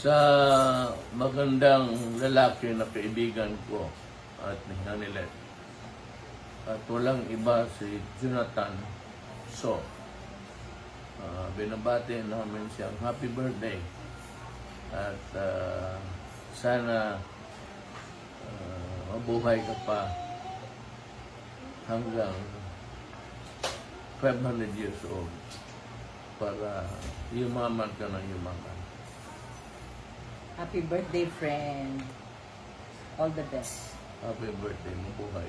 sa magandang lalaki na kaibigan ko at ni Hanilet. At walang iba si Jonathan So. ah, binabati namin siyang happy birthday. At ah, sana ah, mabuhay ka pa hanggang 500 years old para yumaman ka ng yumaman. Happy birthday, friend. All the best. Happy birthday, mabuhay.